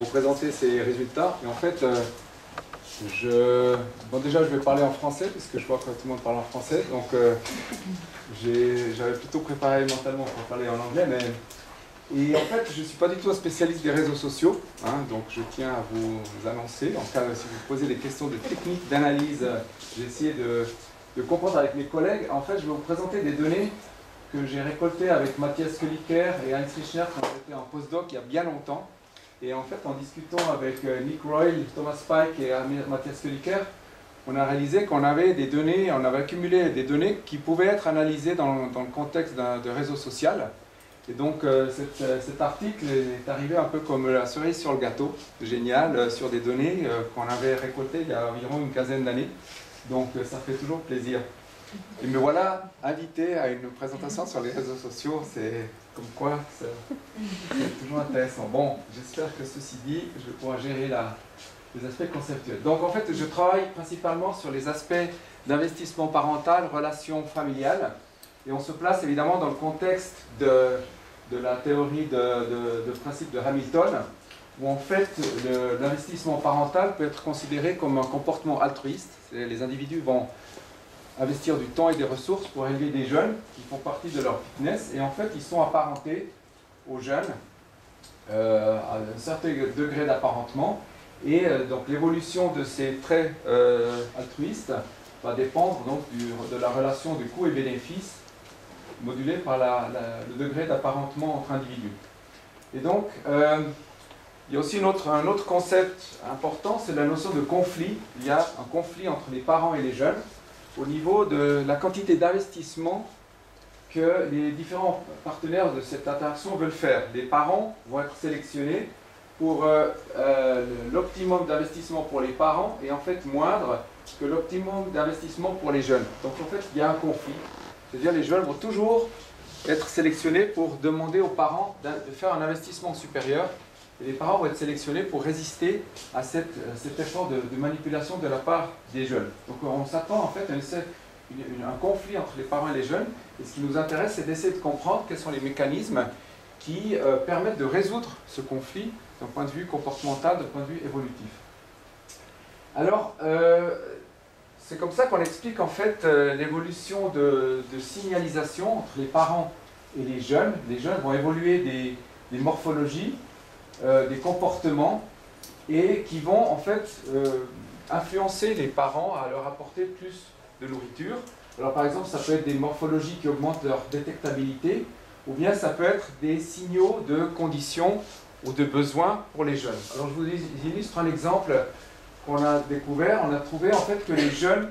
vous présenter ces résultats. Et en fait, euh, je... bon, déjà, je vais parler en français, puisque je vois que tout le monde parle en français. Donc, euh, j'avais plutôt préparé mentalement pour parler en anglais. Mais... Et en fait, je ne suis pas du tout un spécialiste des réseaux sociaux. Hein, donc, je tiens à vous annoncer. En cas, si vous posez des questions de technique, d'analyse, j'ai essayé de, comprendre avec mes collègues. En fait, je vais vous présenter des données que j'ai récoltées avec Mathias Kölliker et Heinz Richner quand j'étais en postdoc il y a bien longtemps. Et en fait, en discutant avec euh, Nick Royal, Thomas Pike et Matthias Kölliker, on a réalisé qu'on avait des données, on avait accumulé des données qui pouvaient être analysées dans, dans le contexte de réseau social. Et donc euh, euh, cet article est arrivé un peu comme la cerise sur le gâteau, génial, sur des données qu'on avait récoltées il y a environ une quinzaine d'années. Donc ça fait toujours plaisir. Et me voilà invité à une présentation sur les réseaux sociaux, c'est comme quoi c'est toujours intéressant. Bon, j'espère que ceci dit, je vais gérer la, les aspects conceptuels. Donc en fait, je travaille principalement sur les aspects d'investissement parental, relations familiales, et on se place évidemment dans le contexte de, de la théorie de, de, principe de Hamilton, où en fait l'investissement parental peut être considéré comme un comportement altruiste. Les individus vont investir du temps et des ressources pour élever des jeunes qui font partie de leur fitness. Et en fait, ils sont apparentés aux jeunes euh, à un certain degré d'apparentement. Et euh, donc l'évolution de ces traits euh, altruistes va dépendre donc de la relation de coût et bénéfice modulée par le degré d'apparentement entre individus. Et donc, il y a aussi un autre concept important, c'est la notion de conflit. Il y a un conflit entre les parents et les jeunes au niveau de la quantité d'investissement que les différents partenaires de cette interaction veulent faire. Les parents vont être sélectionnés pour euh, euh, l'optimum d'investissement pour les parents et en fait moindre que l'optimum d'investissement pour les jeunes. Donc en fait, il y a un conflit. C'est-à-dire les jeunes vont toujours être sélectionnés pour demander aux parents de faire un investissement supérieur et les parents vont être sélectionnés pour résister à cette, euh, cet effort de, manipulation de la part des jeunes. Donc on s'attend en fait à un conflit entre les parents et les jeunes. Et ce qui nous intéresse, c'est d'essayer de comprendre quels sont les mécanismes qui euh, permettent de résoudre ce conflit d'un point de vue comportemental, d'un point de vue évolutif. Alors, euh, c'est comme ça qu'on explique en fait l'évolution de, signalisation entre les parents et les jeunes. Les jeunes vont évoluer des morphologies euh, des comportements et qui vont en fait euh, influencer les parents à leur apporter plus de nourriture. Alors par exemple, ça peut être des morphologies qui augmentent leur détectabilité, ou bien ça peut être des signaux de conditions ou de besoins pour les jeunes. Alors je vous illustre un exemple qu'on a découvert. On a trouvé en fait que les jeunes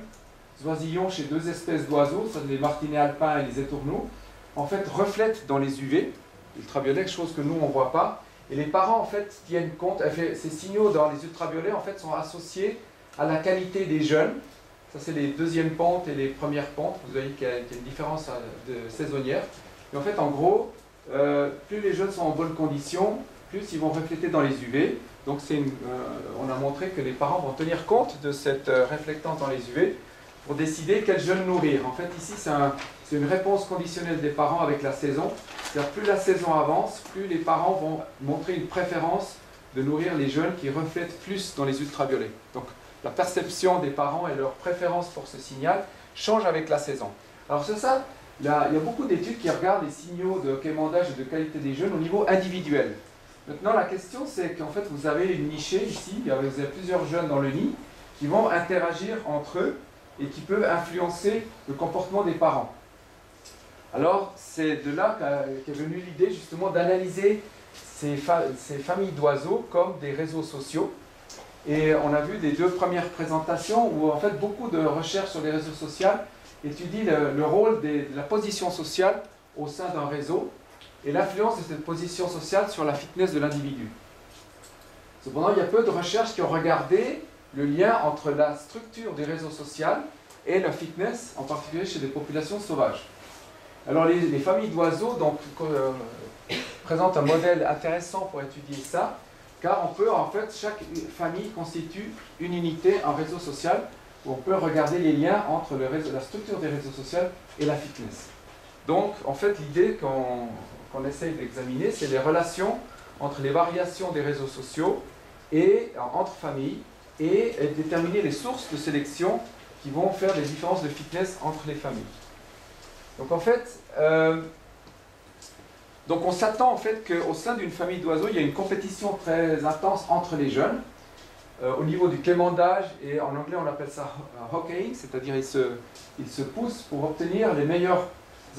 oisillons chez deux espèces d'oiseaux, les martinets alpins et les étourneaux, en fait reflètent dans les UV, ultraviolets, chose que nous on ne voit pas, et les parents, en fait, tiennent compte, ces signaux dans les ultraviolets, en fait, sont associés à la qualité des jeunes. Ça, c'est les deuxièmes pentes et les premières pentes. Vous voyez qu'il y, a une différence euh, de saisonnière. Et en fait, en gros, euh, plus les jeunes sont en bonne condition, plus ils vont refléter dans les UV. Donc, une, euh, on a montré que les parents vont tenir compte de cette réflectance dans les UV pour décider quel jeune nourrir. En fait, ici, c'est une réponse conditionnelle des parents avec la saison. C'est-à-dire, plus la saison avance, plus les parents vont montrer une préférence de nourrir les jeunes qui reflètent plus dans les ultraviolets. Donc, la perception des parents et leur préférence pour ce signal change avec la saison. Alors, c'est ça, il y a beaucoup d'études qui regardent les signaux de quémandage et de qualité des jeunes au niveau individuel. Maintenant, la question, c'est qu'en fait, vous avez une nichée ici, vous avez plusieurs jeunes dans le nid qui vont interagir entre eux et qui peuvent influencer le comportement des parents. Alors, c'est de là qu'est venue l'idée justement d'analyser ces, familles d'oiseaux comme des réseaux sociaux. Et on a vu des deux premières présentations où en fait beaucoup de recherches sur les réseaux sociaux étudient le, rôle de la position sociale au sein d'un réseau et l'influence de cette position sociale sur la fitness de l'individu. Cependant, il y a peu de recherches qui ont regardé le lien entre la structure du réseau social et la fitness, en particulier chez des populations sauvages. Alors les, familles d'oiseaux euh, présentent un modèle intéressant pour étudier ça, car on peut en fait, chaque famille constitue une unité, un réseau social, où on peut regarder les liens entre la structure des réseaux sociaux et la fitness. Donc en fait l'idée qu'on essaye d'examiner, c'est les relations entre les variations des réseaux sociaux et entre familles et déterminer les sources de sélection qui vont faire des différences de fitness entre les familles. Donc en fait, euh, donc on s'attend en fait qu'au sein d'une famille d'oiseaux, il y a une compétition très intense entre les jeunes. Euh, au niveau du clémendage, et en anglais on appelle ça hockeying, c'est-à-dire ils se, ils se poussent pour obtenir les meilleurs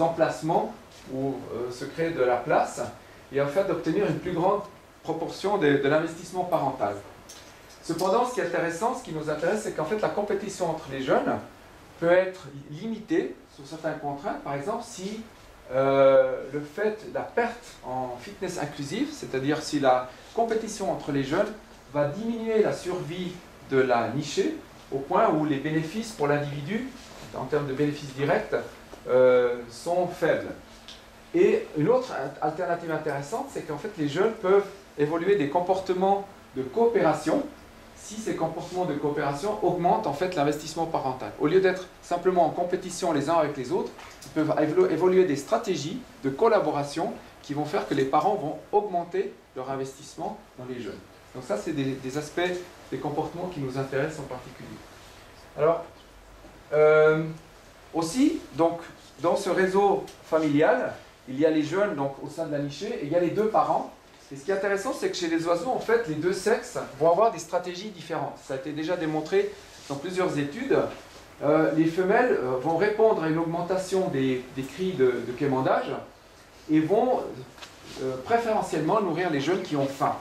emplacements où euh, se crée de la place, et en fait d'obtenir une plus grande proportion de, de l'investissement parental. Cependant, ce qui est intéressant, ce qui nous intéresse, c'est qu'en fait la compétition entre les jeunes peut être limitée sur certaines contraintes. Par exemple, si euh, le fait, la perte en fitness inclusive, c'est-à-dire si la compétition entre les jeunes va diminuer la survie de la nichée au point où les bénéfices pour l'individu, en termes de bénéfices directs, euh, sont faibles. Et une autre alternative intéressante, c'est qu'en fait les jeunes peuvent évoluer des comportements de coopération si ces comportements de coopération augmentent en fait l'investissement parental. Au lieu d'être simplement en compétition les uns avec les autres, ils peuvent évoluer des stratégies de collaboration qui vont faire que les parents vont augmenter leur investissement dans les jeunes. Donc ça, c'est des, aspects des comportements qui nous intéressent en particulier. Alors, euh, aussi, donc, dans ce réseau familial, il y a les jeunes donc, au sein de la nichée et il y a les deux parents et ce qui est intéressant, c'est que chez les oiseaux, en fait, les deux sexes vont avoir des stratégies différentes. Ça a été déjà démontré dans plusieurs études. Euh, les femelles euh, vont répondre à une augmentation des, cris de, de, quémandage et vont euh, préférentiellement nourrir les jeunes qui ont faim.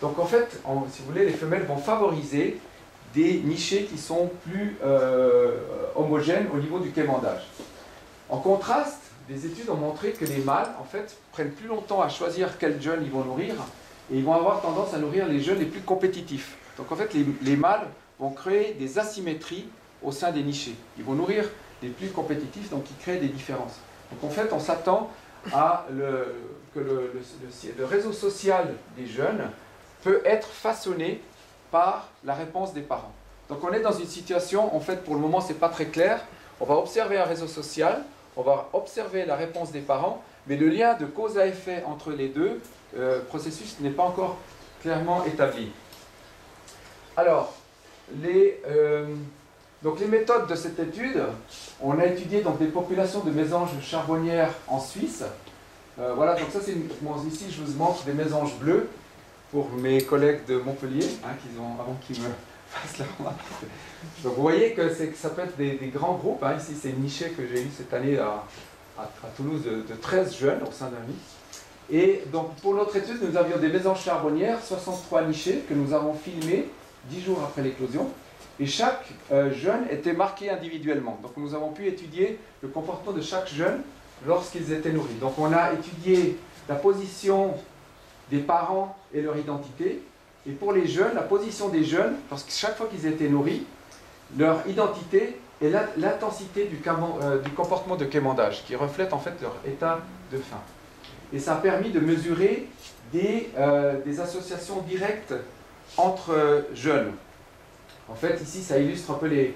Donc en fait, si vous voulez, les femelles vont favoriser des nichés qui sont plus homogènes au niveau du quémandage. En contraste, des études ont montré que les mâles, en fait, prennent plus longtemps à choisir quels jeunes ils vont nourrir, et ils vont avoir tendance à nourrir les jeunes les plus compétitifs. Donc en fait, les, mâles vont créer des asymétries au sein des nichés. Ils vont nourrir les plus compétitifs, donc ils créent des différences. Donc en fait, on s'attend à le, que le, le, réseau social des jeunes peut être façonné par la réponse des parents. Donc on est dans une situation, en fait, pour le moment, ce n'est pas très clair. On va observer un réseau social, on va observer la réponse des parents, mais le lien de cause à effet entre les deux euh, processus n'est pas encore clairement établi. Alors, les, euh, donc les méthodes de cette étude, on a étudié donc, des populations de mésanges charbonnières en Suisse. Euh, voilà, donc ça c'est ici je vous montre des mésanges bleus pour mes collègues de Montpellier, hein, ont, avant qu'ils me donc vous voyez que, ça peut être des, grands groupes. Hein. Ici, c'est une nichée que j'ai eu cette année à, Toulouse de, 13 jeunes au sein d'un lit. Et donc pour notre étude, nous avions des maisons charbonnières, 63 nichés que nous avons filmés 10 jours après l'éclosion. Et chaque euh, jeune était marqué individuellement. Donc nous avons pu étudier le comportement de chaque jeune lorsqu'ils étaient nourris. Donc on a étudié la position des parents et leur identité, et pour les jeunes, la position des jeunes, parce que chaque fois qu'ils étaient nourris, leur identité et l'intensité du, euh, du, comportement de quémandage, qui reflète en fait leur état de faim. Et ça a permis de mesurer des, euh, associations directes entre jeunes. En fait, ici, ça illustre un peu les,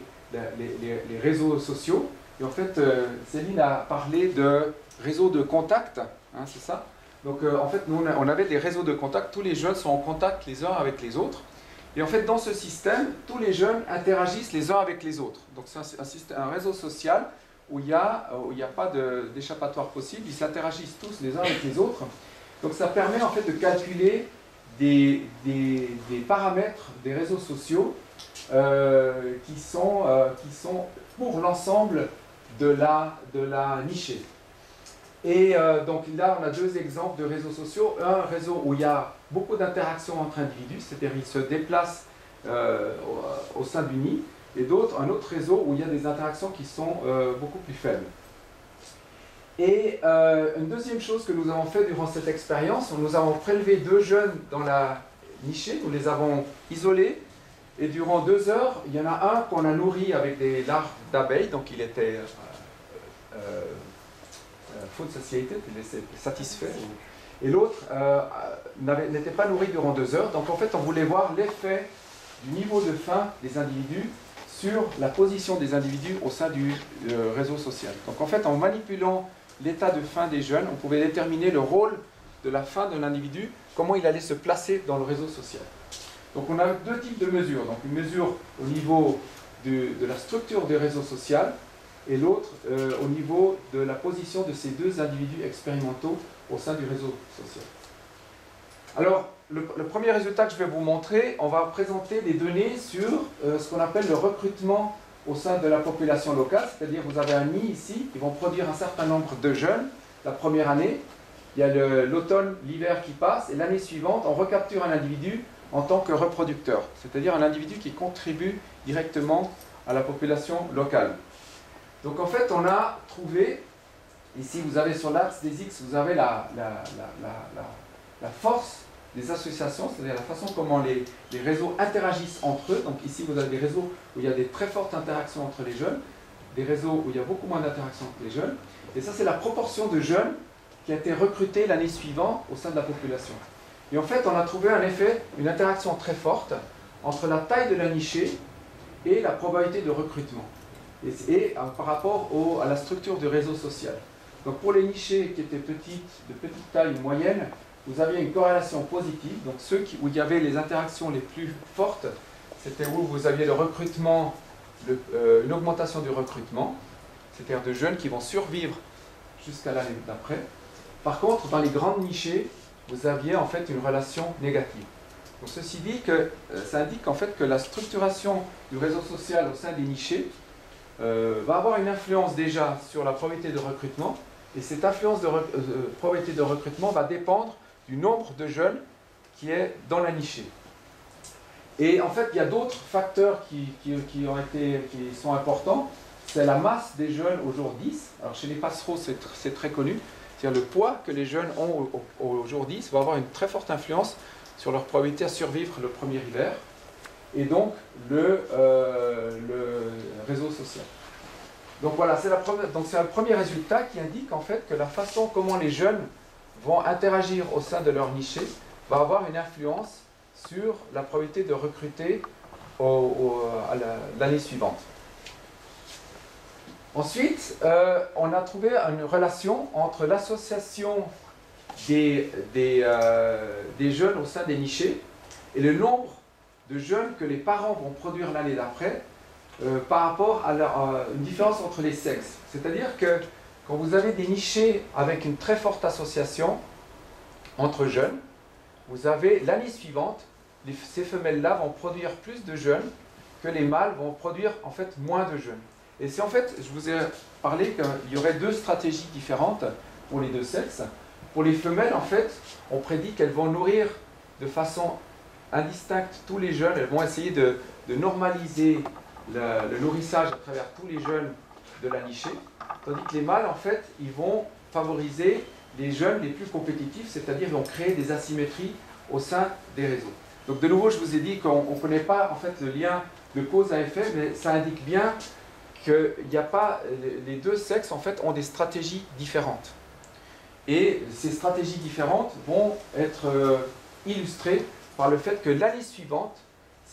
réseaux sociaux. Et en fait, euh, Céline a parlé de réseaux de contact, hein, c'est ça? Donc euh, en fait, nous, on avait des réseaux de contact, tous les jeunes sont en contact les uns avec les autres. Et en fait, dans ce système, tous les jeunes interagissent les uns avec les autres. Donc c'est un, réseau social où il n'y a, a, pas d'échappatoire possible, ils s'interagissent tous les uns avec les autres. Donc ça permet en fait de calculer des, des, paramètres des réseaux sociaux euh, qui, sont, euh, qui sont pour l'ensemble de la, de la nichée. Et euh, donc là, on a deux exemples de réseaux sociaux. Un réseau où il y a beaucoup d'interactions entre individus, c'est-à-dire ils se déplacent euh, au, sein du nid, et d'autres, un autre réseau où il y a des interactions qui sont euh, beaucoup plus faibles. Et une deuxième chose que nous avons fait durant cette expérience, nous avons prélevé deux jeunes dans la nichée, nous les avons isolés, et durant deux heures, il y en a un qu'on a nourri avec des larves d'abeilles, donc il était faute satiété, il était satisfait. Et l'autre euh, n'était pas nourri durant deux heures. Donc en fait, on voulait voir l'effet du niveau de faim des individus sur la position des individus au sein du euh, réseau social. Donc en fait, en manipulant l'état de faim des jeunes, on pouvait déterminer le rôle de la faim de l'individu, comment il allait se placer dans le réseau social. Donc on a deux types de mesures. Donc une mesure au niveau de la structure du réseau social et l'autre euh, au niveau de la position de ces deux individus expérimentaux au sein du réseau social. Alors, le, premier résultat que je vais vous montrer, on va présenter des données sur euh, ce qu'on appelle le recrutement au sein de la population locale, c'est-à-dire vous avez un nid ici, qui vont produire un certain nombre de jeunes la première année, il y a l'automne, l'hiver qui passe, et l'année suivante, on recapture un individu en tant que reproducteur, c'est-à-dire un individu qui contribue directement à la population locale. Donc en fait, on a trouvé, ici vous avez sur l'axe des X, vous avez la, force des associations, c'est-à-dire la façon comment les, réseaux interagissent entre eux. Donc ici, vous avez des réseaux où il y a des très fortes interactions entre les jeunes, des réseaux où il y a beaucoup moins d'interactions entre les jeunes. Et ça, c'est la proportion de jeunes qui a été recrutés l'année suivante au sein de la population. Et en fait, on a trouvé un effet, une interaction très forte entre la taille de la nichée et la probabilité de recrutement et, euh, par rapport à la structure du réseau social. Donc pour les nichés qui étaient de petite taille ou moyenne, vous aviez une corrélation positive. Donc ceux où il y avait les interactions les plus fortes, c'était où vous aviez le recrutement, euh, une augmentation du recrutement, c'est-à-dire de jeunes qui vont survivre jusqu'à l'année d'après. Par contre, dans les grandes nichées, vous aviez en fait une relation négative. Donc ceci dit que euh, ça indique en fait que la structuration du réseau social au sein des nichés euh, va avoir une influence déjà sur la probabilité de recrutement, et cette influence de euh, probabilité de recrutement va dépendre du nombre de jeunes qui est dans la nichée. Et en fait, il y a d'autres facteurs qui, qui, ont été, qui sont importants. C'est la masse des jeunes au jour 10. Alors chez les passereaux, c'est très connu. C'est-à-dire le poids que les jeunes ont au, jour 10 va avoir une très forte influence sur leur probabilité à survivre le premier hiver et donc le, euh, le réseau social. Donc voilà, c'est le premier résultat qui indique en fait que la façon comment les jeunes vont interagir au sein de leur niché va avoir une influence sur la probabilité de recruter l'année suivante. Ensuite, euh, on a trouvé une relation entre l'association des, des, euh, des jeunes au sein des nichés et le nombre de jeunes que les parents vont produire l'année d'après euh, par rapport à, une différence entre les sexes. C'est-à-dire que quand vous avez des nichés avec une très forte association entre jeunes, vous avez l'année suivante, ces femelles-là vont produire plus de jeunes que les mâles vont produire en fait moins de jeunes. Et c'est en fait, je vous ai parlé qu'il y aurait deux stratégies différentes pour les deux sexes. Pour les femelles, en fait, on prédit qu'elles vont nourrir de façon indistincte tous les jeunes, elles vont essayer de, normaliser le, nourrissage à travers tous les jeunes de la nichée, tandis que les mâles, en fait, ils vont favoriser les jeunes les plus compétitifs, c'est-à-dire ils vont créer des asymétries au sein des réseaux. Donc de nouveau, je vous ai dit qu'on ne connaît pas en fait le lien de cause à effet, mais ça indique bien qu'il n'y a pas les deux sexes en fait ont des stratégies différentes. Et ces stratégies différentes vont être euh, illustrées par le fait que l'année suivante,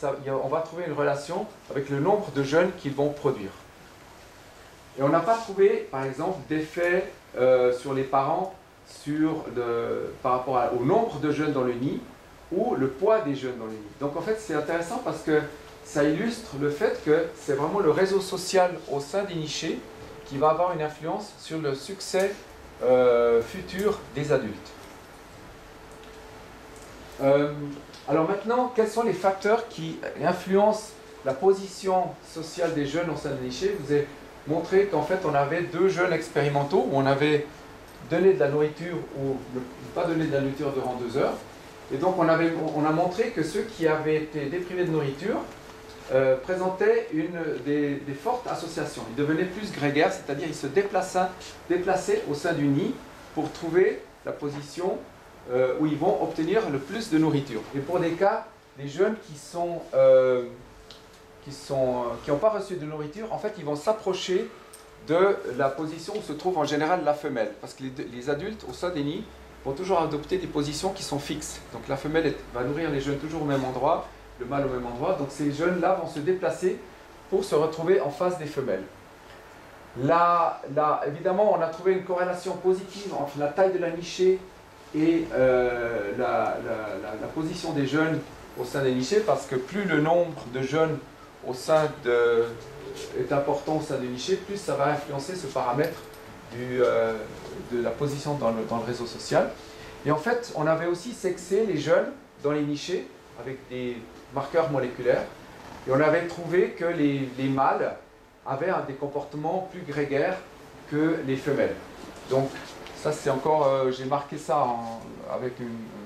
on va trouver une relation avec le nombre de jeunes qu'ils vont produire. Et on n'a pas trouvé, par exemple, d'effet euh, sur les parents par rapport au nombre de jeunes dans le nid ou le poids des jeunes dans le nid. Donc en fait, c'est intéressant parce que ça illustre le fait que c'est vraiment le réseau social au sein des nichés qui va avoir une influence sur le succès euh, futur des adultes. Euh, alors maintenant, quels sont les facteurs qui influencent la position sociale des jeunes au sein des nichés Je vous ai montré qu'en fait on avait deux jeunes expérimentaux où on avait donné de la nourriture ou pas donné de la nourriture durant deux heures. Et donc on a montré que ceux qui avaient été déprivés de nourriture euh, présentaient une, des, fortes associations. Ils devenaient plus grégaires, c'est-à-dire ils se déplaçaient, déplaçaient au sein du nid pour trouver la position euh, où ils vont obtenir le plus de nourriture. Et pour des cas, les jeunes qui sont euh, qui sont n'ont pas reçu de nourriture, en fait, ils vont s'approcher de la position où se trouve en général la femelle, parce que les, adultes au sein des nids vont toujours adopter des positions qui sont fixes. Donc la femelle va nourrir les jeunes toujours au même endroit, le mâle au même endroit. Donc ces jeunes-là vont se déplacer pour se retrouver en face des femelles. Là, là, évidemment, on a trouvé une corrélation positive entre la taille de la nichée et euh, la, position des jeunes au sein des nichés parce que plus le nombre de jeunes au sein de, est important au sein des nichés, plus ça va influencer ce paramètre euh, de la position dans le, réseau social. Et en fait, on avait aussi sexé les jeunes dans les nichés avec des marqueurs moléculaires. Et on avait trouvé que les mâles avaient des comportements plus grégaires que les femelles. Donc ça c'est encore, euh, j'ai marqué ça avec un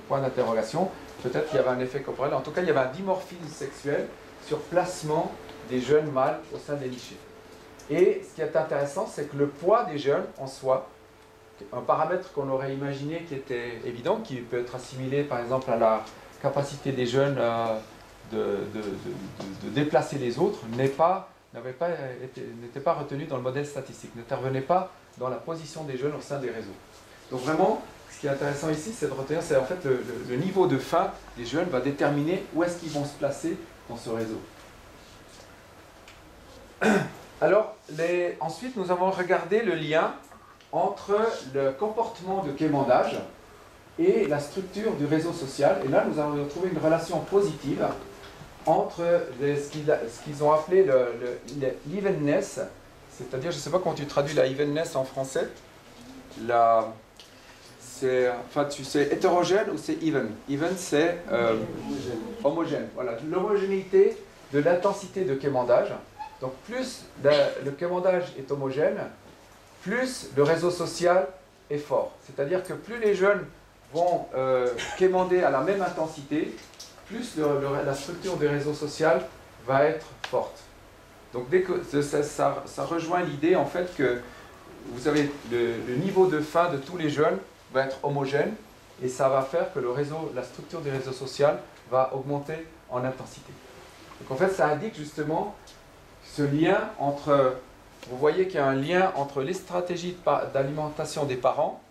point d'interrogation. Peut-être qu'il y avait un effet corporel. En tout cas, il y avait un dimorphisme sexuel sur placement des jeunes mâles au sein des nichés. Et ce qui est intéressant, c'est que le poids des jeunes en soi, un paramètre qu'on aurait imaginé qui était évident, qui peut être assimilé par exemple à la capacité des jeunes euh, de, de, de, déplacer les autres, n'est pas n'était pas, pas retenu dans le modèle statistique, n'intervenait pas dans la position des jeunes au sein des réseaux. Donc vraiment, ce qui est intéressant ici, c'est de retenir, c'est en fait le, niveau de fin des jeunes va déterminer où est-ce qu'ils vont se placer dans ce réseau. Alors, ensuite, nous avons regardé le lien entre le comportement de quémandage et la structure du réseau social. Et là, nous avons trouvé une relation positive entre ce qu'ils ont appelé l'evenness, le, le, c'est-à-dire, je ne sais pas comment tu traduis la evenness en français, la, c'est, enfin, tu sais, hétérogène ou c'est even? Even, c'est euh, homogène. homogène. Voilà, l'homogénéité de l'intensité de quémandage. Donc, plus la, le quémandage est homogène, plus le réseau social est fort. C'est-à-dire que plus les jeunes vont euh, quémander à la même intensité, plus le, le, la structure du réseau social va être forte. Donc dès que ça, rejoint l'idée en fait que vous avez le, niveau de fin de tous les jeunes va être homogène et ça va faire que le réseau, la structure du réseau social va augmenter en intensité. Donc en fait ça indique justement ce lien entre, vous voyez qu'il y a un lien entre les stratégies d'alimentation des parents,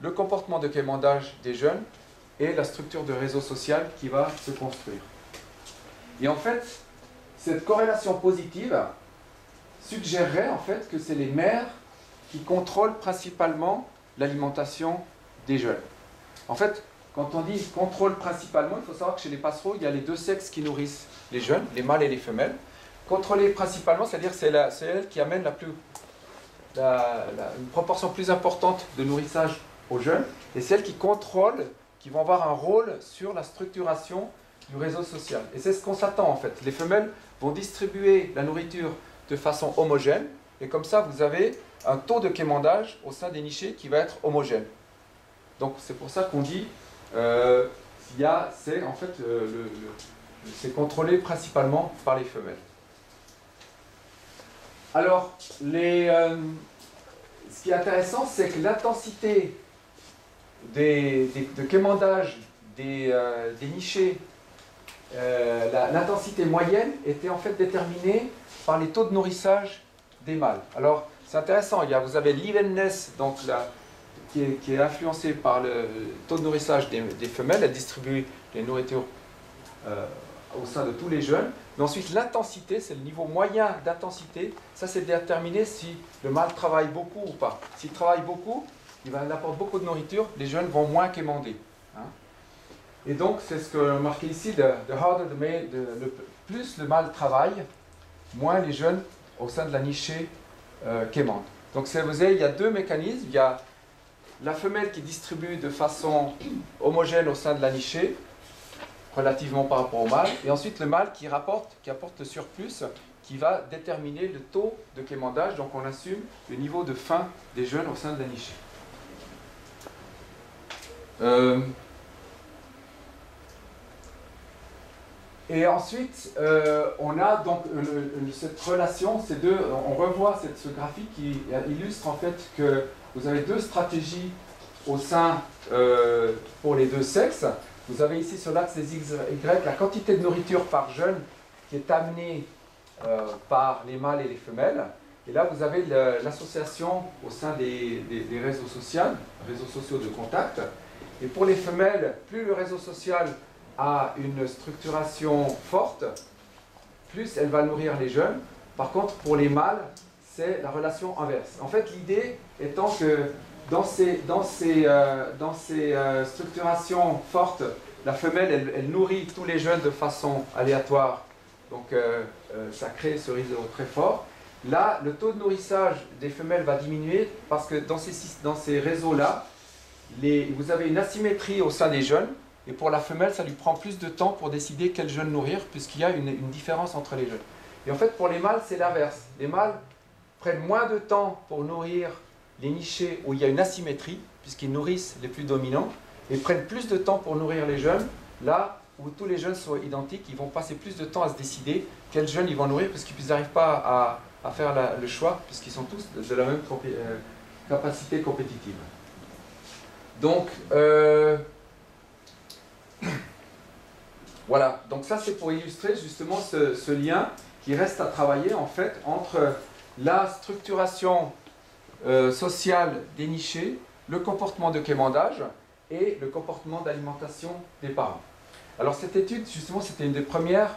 le comportement de quémandage des jeunes et la structure de réseau social qui va se construire. Et en fait, cette corrélation positive suggérerait en fait que c'est les mères qui contrôlent principalement l'alimentation des jeunes. En fait, quand on dit contrôle principalement, il faut savoir que chez les passereaux, il y a les deux sexes qui nourrissent les jeunes, les mâles et les femelles. Contrôler principalement, c'est-à-dire c'est elle qui amène la plus, la, une proportion plus importante de nourrissage aux jeunes, et celle qui contrôle qui vont avoir un rôle sur la structuration du réseau social. Et c'est ce qu'on s'attend en fait. Les femelles vont distribuer la nourriture de façon homogène, et comme ça vous avez un taux de quémandage au sein des nichés qui va être homogène. Donc c'est pour ça qu'on dit euh, c'est en fait euh, le, c'est contrôlé principalement par les femelles. Alors les, euh, ce qui est intéressant, c'est que l'intensité des, de quémandage des, des nichés, euh, l'intensité moyenne était en fait déterminée par les taux de nourrissage des mâles. Alors c'est intéressant, vous avez l'evenness, qui, est, qui, est, influencé par le taux de nourrissage des, des femelles, elle distribue les nourritures euh, au sein de tous les jeunes. Mais ensuite l'intensité, c'est le niveau moyen d'intensité, ça c'est déterminé si le mâle travaille beaucoup ou pas. S'il travaille beaucoup, il apporte beaucoup de nourriture, les jeunes vont moins quémander. Hein. Et donc, c'est ce que marqué ici, the, le, plus le mâle travaille, moins les jeunes au sein de la nichée euh, quémandent. Donc, vous il y a deux mécanismes. Il y a la femelle qui distribue de façon homogène au sein de la nichée, relativement par rapport au mâle, et ensuite le mâle qui rapporte, qui apporte le surplus, qui va déterminer le taux de quémandage. Donc, on assume le niveau de faim des jeunes au sein de la nichée. Euh, et ensuite, euh, on a donc le, cette relation, ces deux, on revoit ce graphique qui illustre en fait que vous avez deux stratégies au sein euh, pour les deux sexes. Vous avez ici sur l'axe des X, Y la quantité de nourriture par jeune qui est amenée euh, par les mâles et les femelles. Et là, vous avez l'association au sein des réseaux sociaux, réseaux sociaux de contact. Et pour les femelles, plus le réseau social a une structuration forte, plus elle va nourrir les jeunes. Par contre, pour les mâles, c'est la relation inverse. En fait, l'idée étant que dans ces, dans ces, euh, dans ces euh, structurations fortes la femelle, elle, nourrit tous les jeunes de façon aléatoire. Donc euh, ça crée ce réseau très fort. Là, le taux de nourrissage des femelles va diminuer parce que dans ces, dans ces réseaux-là, vous avez une asymétrie au sein des jeunes. Et pour la femelle, ça lui prend plus de temps pour décider quel jeune nourrir, puisqu'il y a une, différence entre les jeunes. Et en fait, pour les mâles, c'est l'inverse. Les mâles prennent moins de temps pour nourrir les nichés où il y a une asymétrie, puisqu'ils nourrissent les plus dominants, et prennent plus de temps pour nourrir les jeunes, là où tous les jeunes sont identiques, ils vont passer plus de temps à se décider quels jeunes ils vont nourrir, parce qu'ils n'arrivent pas à, faire le choix, puisqu'ils sont tous de, la même euh, capacité compétitive. Donc, euh, voilà, donc ça c'est pour illustrer justement ce, lien qui reste à travailler en fait entre la structuration euh, sociale des nichés, le comportement de quémandage et le comportement d'alimentation des parents. Alors cette étude, justement, c'était une des premières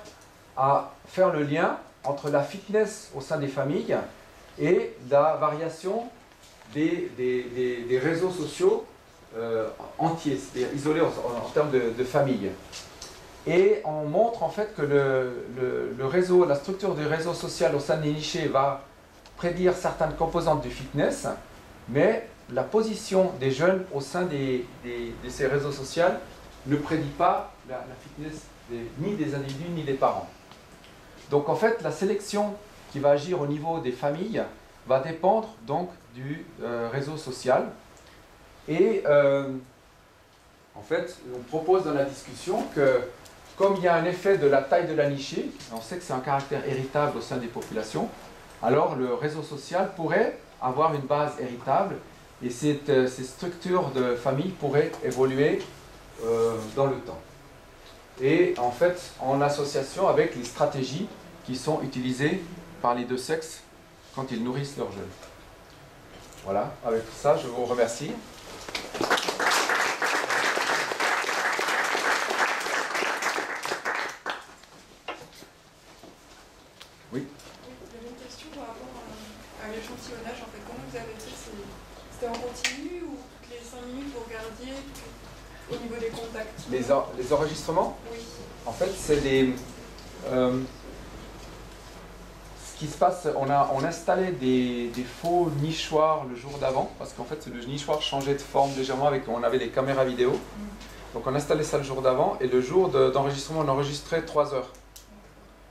à faire le lien entre la fitness au sein des familles et la variation des, des, réseaux sociaux euh, entiers, c'est-à-dire isolés en, termes de, de, famille. Et on montre en fait que le, réseau, la structure du réseau social au sein des nichés va prédire certaines composantes du fitness, mais la position des jeunes au sein de ces réseaux sociaux ne prédit pas la, fitness ni des individus ni des parents. Donc en fait, la sélection qui va agir au niveau des familles va dépendre donc du euh, réseau social. Et euh, en fait, on propose dans la discussion que comme il y a un effet de la taille de la nichée, on sait que c'est un caractère héritable au sein des populations, alors le réseau social pourrait avoir une base héritable et euh, ces structures de famille pourraient évoluer euh, dans le temps. Et en fait, en association avec les stratégies qui sont utilisées par les deux sexes quand ils nourrissent leurs jeunes. Voilà, avec ça, je vous remercie. Les, enregistrements? Oui. En fait, c'est des... Euh, ce qui se passe, on a, on installé des, faux nichoirs le jour d'avant, parce qu'en fait, le nichoir changeait de forme légèrement avec, on avait des caméras vidéo. Mm. Donc on installait ça le jour d'avant, et le jour d'enregistrement, on enregistrait 3 heures.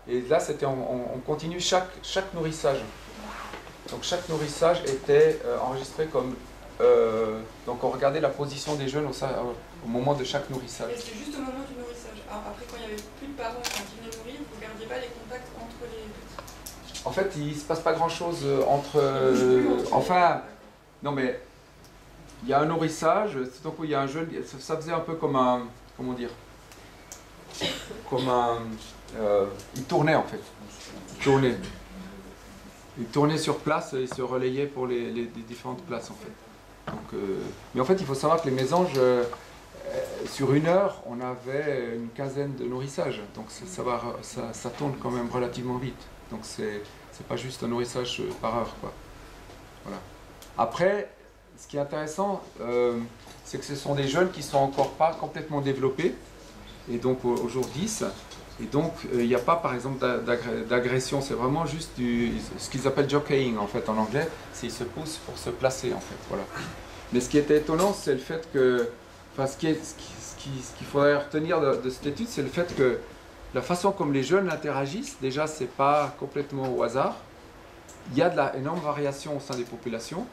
Et là, c'était on, continue chaque, chaque nourrissage. Donc chaque nourrissage était euh, enregistré comme euh, donc on regardait la position des jeunes au, moment de chaque nourrissage. C'est juste au moment du nourrissage. après, quand il n'y avait plus de parents qui venaient nourrir, vous ne gardiez pas les contacts entre les petits? En fait, il ne se passe pas grand-chose euh, entre... Euh, enfin, non mais, il y a un nourrissage, tout d'un coup il y a un jeune, ça, faisait un peu comme un... Comment dire Comme un... il tournait en fait. Il tournait. Il tournait sur place et il se relayait pour les différentes places en fait. Euh, mais en fait, il faut savoir que les mésanges, euh, sur une heure, on avait une quinzaine de nourrissages. Donc ça, va, tourne quand même relativement vite. Donc c'est pas juste un nourrissage par heure. Quoi. Voilà. Après, ce qui est intéressant, euh, c'est que ce sont des jeunes qui sont encore pas complètement développés, et donc au, jour 10. Et donc, il n'y a pas, par exemple, d'agression, c'est vraiment juste ce qu'ils appellent jockeying, en fait, en anglais, c'est ils se poussent pour se placer, en fait, voilà. Mais ce qui était étonnant, c'est le fait que, enfin, ce qu'il ce faudrait retenir de, cette étude, c'est le fait que la façon comme les jeunes interagissent, déjà, c'est pas complètement au hasard. Il y a de la énorme variation au sein des populations,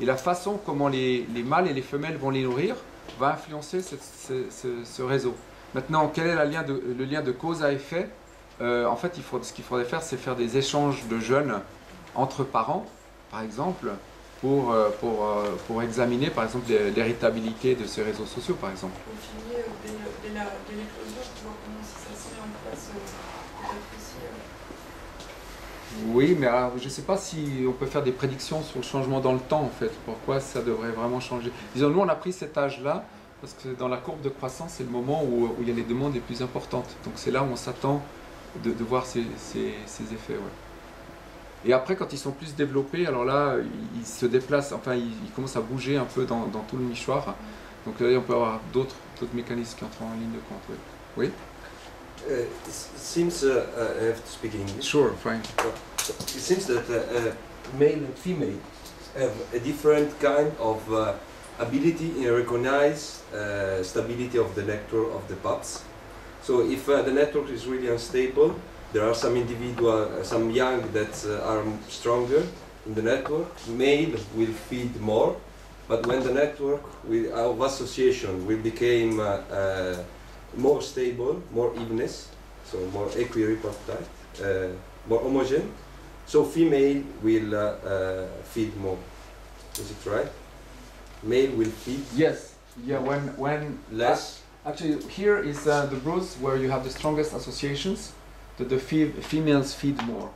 et la façon comment les, les mâles et les femelles vont les nourrir va influencer ce, ce, réseau. Maintenant, quel est lien de, le lien de cause à effet euh, En fait, il faut, ce qu'il faudrait faire, c'est faire des échanges de jeunes entre parents, par exemple, pour, euh, pour, euh, pour examiner par exemple l'héritabilité de ces réseaux sociaux par exemple. Au dès, dès l'éclosion, voir comment si ça se met en place Oui, mais alors, je ne sais pas si on peut faire des prédictions sur le changement dans le temps en fait. Pourquoi ça devrait vraiment changer? Disons, nous on a pris cet âge-là parce que dans la courbe de croissance, c'est le moment où, où, il y a les demandes les plus importantes. Donc c'est là où on s'attend de, de, voir ces, ces, ces effets. Ouais. Et après, quand ils sont plus développés, alors là, ils se déplacent, enfin, ils, commencent à bouger un peu dans, tout le nichoir. Donc là, on peut avoir d'autres mécanismes qui entrent en ligne de compte. Oui? Uh, it seems, uh, uh, I have to speak in English. Sure, fine. It seems that uh, uh, male and female have a different kind of uh, ability in recognize uh, stability of the network of the pups. So if uh, the network is really unstable, there are some individual, uh, some young that uh, are stronger in the network. Male will feed more, but when the network will, of association will become uh, more stable, more evenness, so more equirepartite, uh, more homogeneous, so female will feed more. Is it right? Male will feed Yes. Yeah. When when less. Actually, here is uh, the broods where you have the strongest associations. That the fe- females feed more.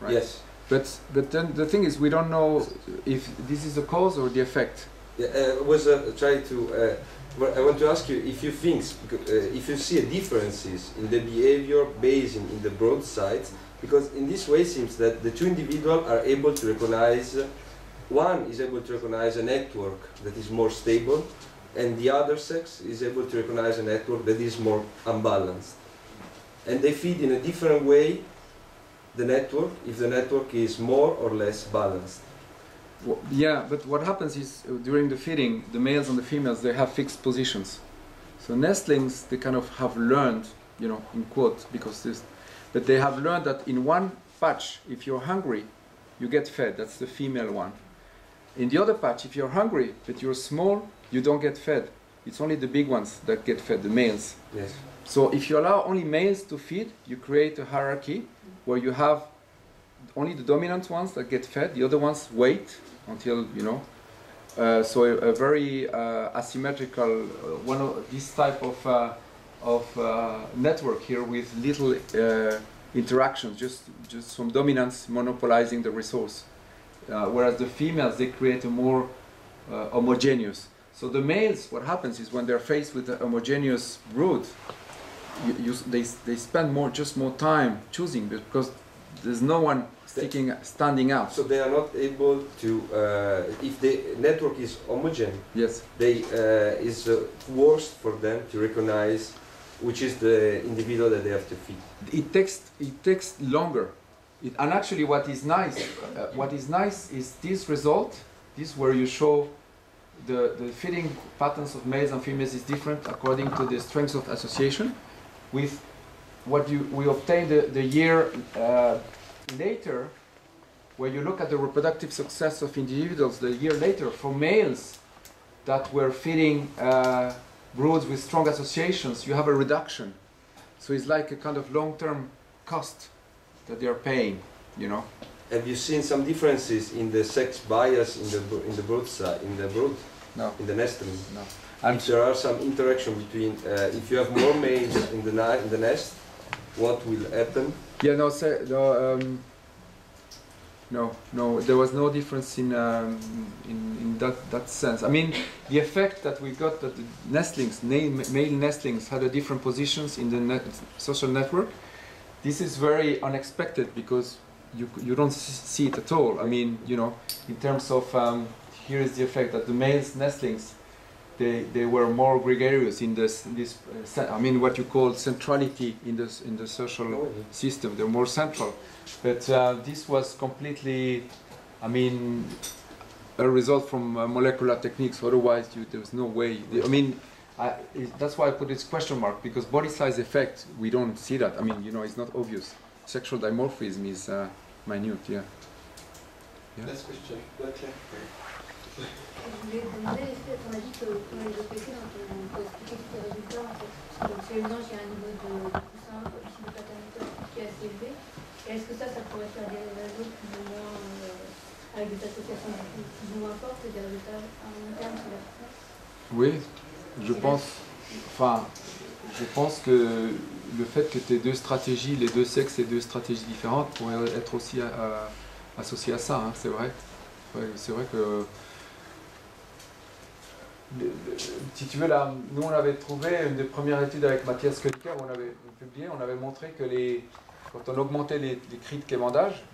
Right? Yes. But but then the thing is, we don't know if this is the cause or the effect. Yeah, uh, was uh, trying to. Uh, well, I want to ask you if you think, uh, if you see a differences in the behavior based in, in the broad sides, because in this way it seems that the two individuals are able to recognize. One is able to recognize a network that is more stable, and the other sex is able to recognize a network that is more unbalanced. And they feed in a different way the network if the network is more or less balanced. Wh- Yeah, but what happens is uh, during the feeding, the males and the females they have fixed positions. So nestlings they kind of have learned, you know, in quote because this, but they have learned that in one patch, if you're hungry, you get fed. That's the female one. In the other patch, if you're hungry but you're small, you don't get fed. It's only the big ones that get fed, the males. Yes. So if you allow only males to feed, you create a hierarchy where you have only the dominant ones that get fed, the other ones wait until you know. Uh, so a, a very uh, asymmetrical uh, one of this type of uh, of uh, network here with little uh, interactions, just just some dominance monopolizing the resource. Uh, whereas the females they create a more uh, homogeneous. So the males, what happens is when they're faced with a homogeneous brood, you, you, they, they spend more just more time choosing because there's no one sticking standing out. So they are not able to, uh, if the network is homogeneous, Yes. they uh, is uh, worse for them to recognize which is the individual that they have to feed. it takes it takes longer it, and actually what is nice uh, what is nice is this result this where you show the, the feeding patterns of males and females is different according to the strengths of association with what you we obtained the, the year uh, later where you look at the reproductive success of individuals the year later for males that were feeding uh, broods with strong associations you have a reduction. So it's like a kind of long-term cost that they are paying, you know. Have you seen some differences in the sex bias in the in the brood side, in the brood, No, in the nestling? no. And there are some interaction between, uh, if you have more males in the in the nest, what will happen? yeah, no, say, no, um, no, no. There was no difference in um, in, in that that sense. I mean, the effect that we got that the nestlings, male nestlings, had a different positions in the net, social network. This is very unexpected because you you don't see it at all. I mean, you know, in terms of um, here is the effect that the males nestlings they, they were more gregarious in this in this uh, I mean what you call centrality in this in the social system. They're more central, but uh, this was completely, I mean, a result from uh, molecular techniques. Otherwise, you, there was no way. I mean, I, it, that's why I put this question mark because body size effect we don't see that. I mean, you know, it's not obvious. Sexual dimorphism is uh, minute. Yeah. Yeah. Next question. Okay. Je voulais demander, est-ce que on a dit que pour les OPC, donc on peut expliquer tous les résultats en fait. Donc chez il y a un niveau de poussin issu de paternateur qui est assez élevé. Et est-ce que ça, ça pourrait faire des réseaux plus ou moins euh, avec des associations plus, plus ou moins fortes et des résultats à long terme sur la poussin Oui, je pense. Enfin, je pense que le fait que tu aies deux stratégies, les deux sexes et deux stratégies différentes pourrait être aussi à- à- associé à ça, hein, c'est vrai. C'est vrai que. si tu veux, là, nous on avait trouvé une des premières études avec Mathias Kölker, on avait publié, on avait montré que les, quand on augmentait les, les cris de quémandage,